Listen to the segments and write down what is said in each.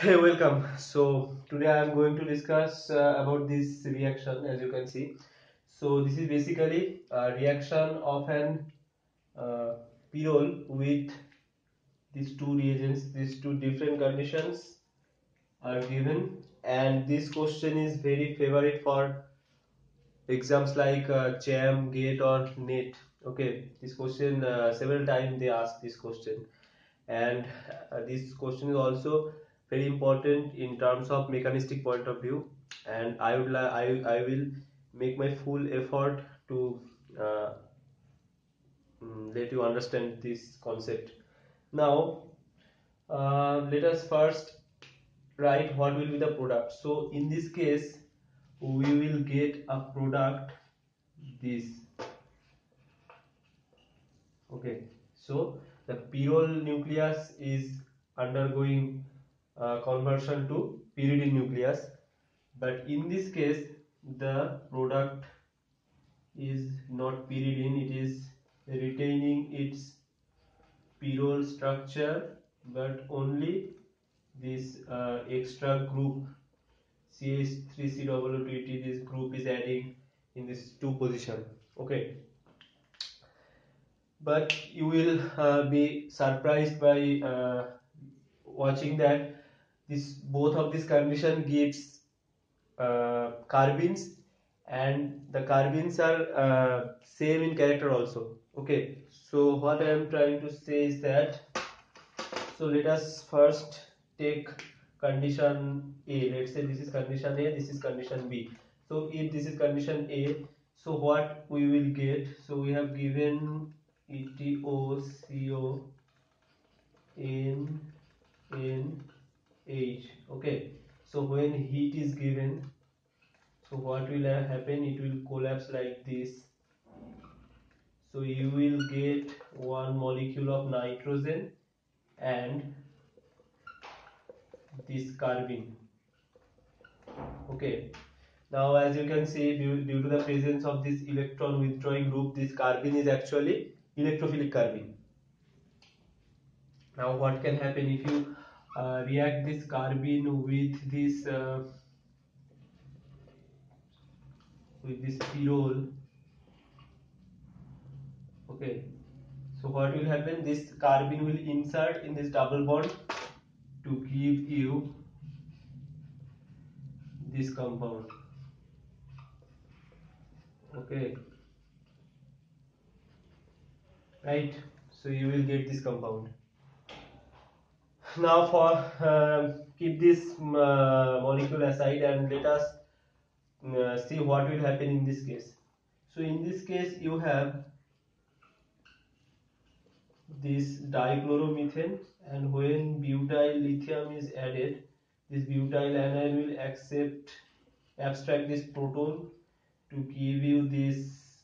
Hey, welcome. So today I am going to discuss uh, about this reaction as you can see. So this is basically a reaction of an uh, pyrrole with these two reagents, these two different conditions are given and this question is very favorite for exams like uh, JAM, GATE or NET. Okay, this question uh, several times they ask this question and uh, this question is also very important in terms of mechanistic point of view. And I would I, I will make my full effort to uh, mm, let you understand this concept. Now uh, let us first write what will be the product. So in this case we will get a product this. Okay. So the pyrrole nucleus is undergoing uh, conversion to pyridine nucleus. But in this case the product is not pyridine it is retaining its pyrrole structure but only this uh, extra group CH3COO2 this group is adding in this two position. Okay. But you will uh, be surprised by uh, watching that this both of these condition gives uh, carbene and the carbenes are uh, same in character also. Okay so what i am trying to say is that so let us first take condition a. Let's say this is condition a this is condition b. So if this is condition a so what we will get? So we have given ETOCO in in H okay. So when heat is given so what will happen? It will collapse like this. So you will get one molecule of nitrogen and this carbene. Okay. Now as you can see due, due to the presence of this electron withdrawing group this carbene is actually electrophilic carbene. Now what can happen if you react this carbene with this uh, with this pyrrole. Okay. So what will happen? This carbene will insert in this double bond to give you this compound. Okay. Right? So you will get this compound now for uh, keep this uh, molecule aside and let us uh, see what will happen in this case. So in this case you have this dichloromethane and when butyl lithium is added this butyl anion will accept abstract this proton to give you this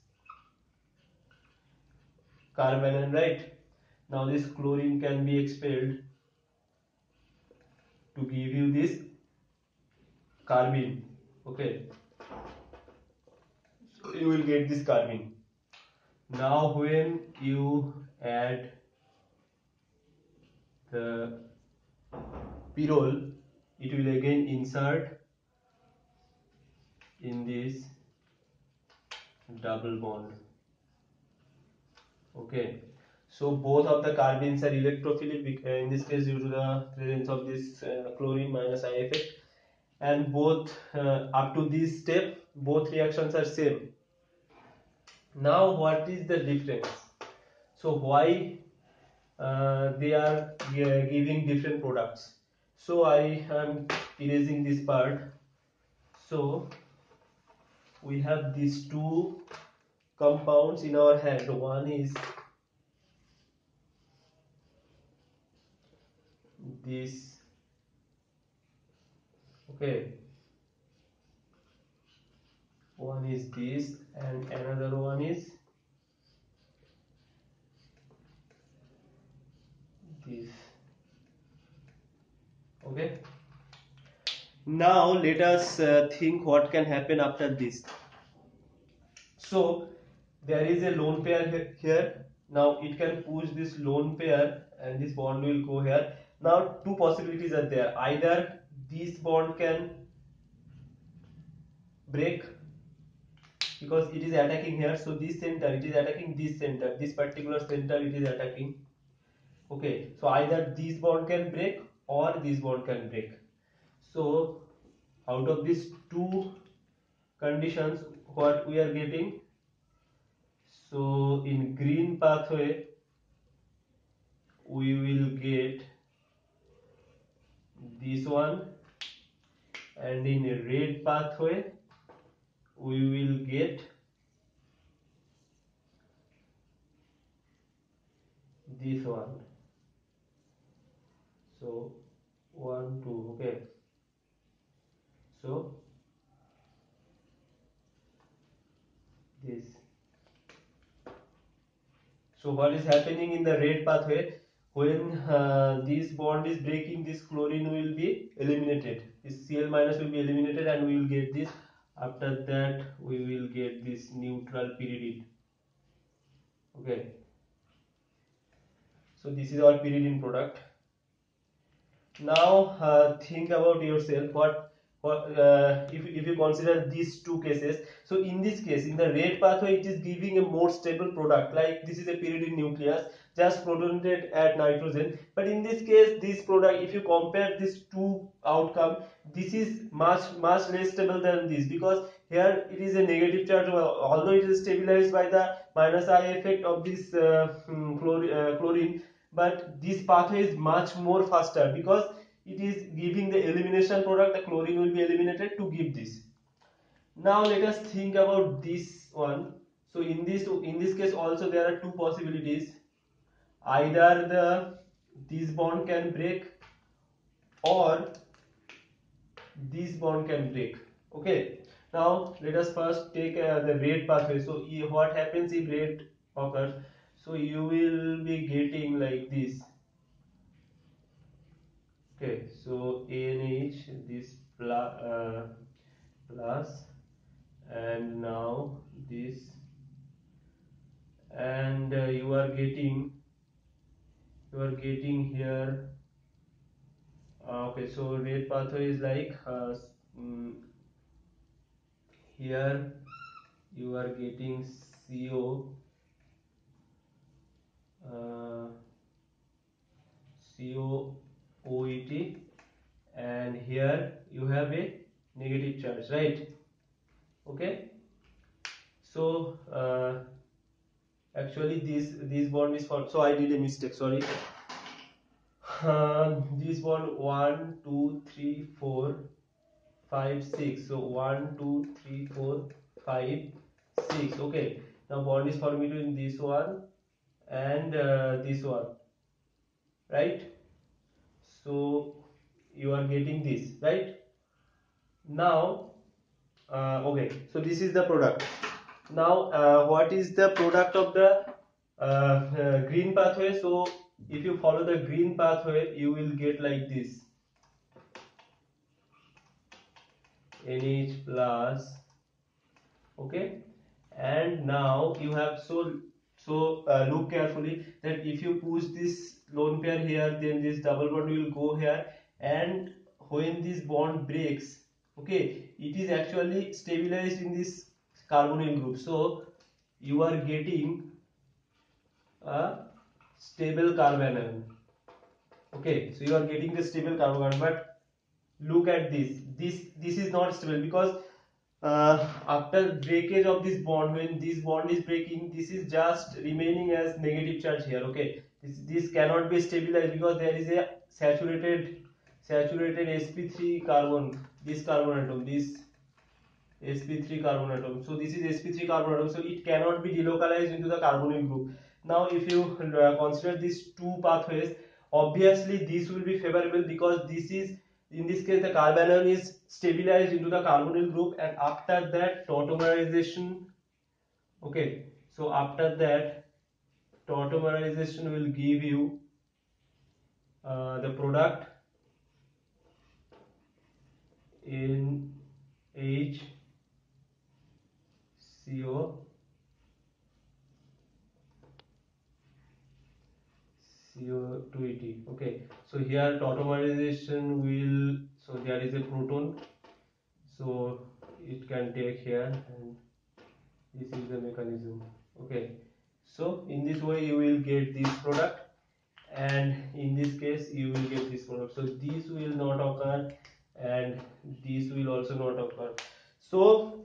carbanion right? Now this chlorine can be expelled to give you this carbene okay? So you will get this carbene. Now when you add the pyrrole it will again insert in this double bond okay so both of the carbenes are electrophilic uh, in this case due to the presence of this uh, chlorine minus I effect and both uh, up to this step both reactions are same. Now what is the difference? So why uh, they are giving different products? So I am erasing this part. So we have these two compounds in our hand. One is this. Okay. One is this and another one is this. Okay. Now let us uh, think what can happen after this. So there is a lone pair here. Now it can push this lone pair and this bond will go here now two possibilities are there. Either this bond can break because it is attacking here so this center it is attacking this center. This particular center it is attacking. Okay so either this bond can break or this bond can break. So out of these two conditions what we are getting? So in green pathway we will get this one. And in a red pathway we will get this one. So one two okay. So this. So what is happening in the red pathway when uh, this bond is breaking this chlorine will be eliminated. This Cl minus will be eliminated and we will get this. After that we will get this neutral pyridine. Okay? So this is our pyridine product. Now uh, think about yourself. What uh, if, if you consider these two cases so in this case in the red pathway it is giving a more stable product. Like this is a pyridine nucleus just protonated at nitrogen. But in this case this product if you compare these two outcome this is much much less stable than this. Because here it is a negative charge although it is stabilized by the minus i effect of this uh, hmm, uh, chlorine but this pathway is much more faster. Because it is giving the elimination product the chlorine will be eliminated to give this. Now let us think about this one. So in this in this case also there are two possibilities. Either the this bond can break or this bond can break. Okay? Now let us first take uh, the red pathway. So what happens if red occurs? So you will be getting like this okay so ANH this plus, uh, plus and now this. And uh, you are getting you are getting here. Uh, okay so red pathway is like uh, mm, here you are getting CO uh, CO OET and here you have a negative charge right? Okay? So uh, actually this this bond is for so I did a mistake sorry. Uh, this bond one two three four five six. So one two three four five six. Okay. Now bond is formed between this one and uh, this one. Right so you are getting this right? Now uh, okay so this is the product. Now uh, what is the product of the uh, uh green pathway? So if you follow the green pathway you will get like this. NH plus okay? And now you have so so uh, look carefully that if you push this lone pair here then this double bond will go here. And when this bond breaks okay it is actually stabilized in this carbonyl group. So you are getting a stable carbanion okay so you are getting the stable carbon but look at this. This this is not stable because uh, after breakage of this bond when this bond is breaking this is just remaining as negative charge here okay? This, this cannot be stabilized because there is a saturated saturated sp3 carbon this carbon atom this sp3 carbon atom. So this is sp3 carbon atom so it cannot be delocalized into the carbonyl group now if you uh, consider these two pathways obviously this will be favorable because this is in this case the carbanion is stabilized into the carbonyl group and after that tautomerization okay so after that tautomerization will give you uh, the product in H CO CO2ET okay so so here tautomerization will so there is a proton. So it can take here and this is the mechanism. Okay. So in this way you will get this product and in this case you will get this product. So this will not occur and this will also not occur. So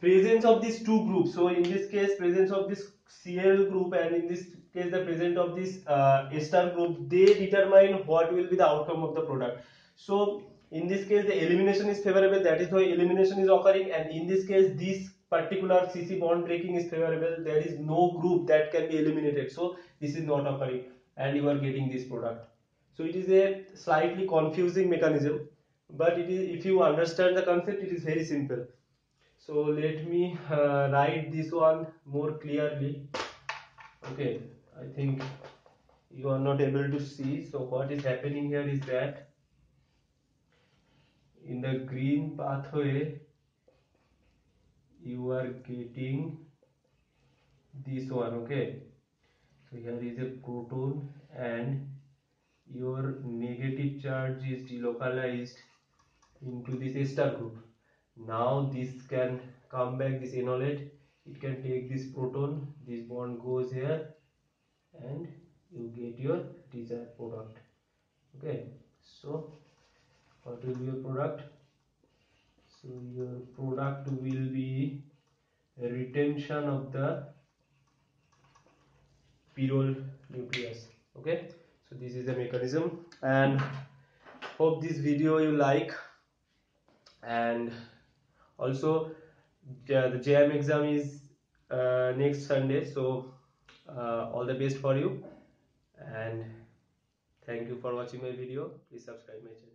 presence of these two groups. So in this case presence of this Cl group and in this case the presence of this uh, ester group they determine what will be the outcome of the product. So in this case the elimination is favorable that is why elimination is occurring and in this case this particular CC bond breaking is favorable there is no group that can be eliminated. So this is not occurring and you are getting this product. So it is a slightly confusing mechanism but it is if you understand the concept it is very simple. So let me uh, write this one more clearly. Okay I think you are not able to see. So what is happening here is that in the green pathway you are getting this one okay? So here is a proton and your negative charge is delocalized into this ester group. Now this can come back this enolate it can take this proton. This bond goes here and you get your desired product. Okay so what will be your product? So your product will be retention of the pyrrole nucleus. Okay so this is the mechanism. And hope this video you like. And also the JAM exam is uh, next Sunday so uh, all the best for you. And thank you for watching my video. Please subscribe my channel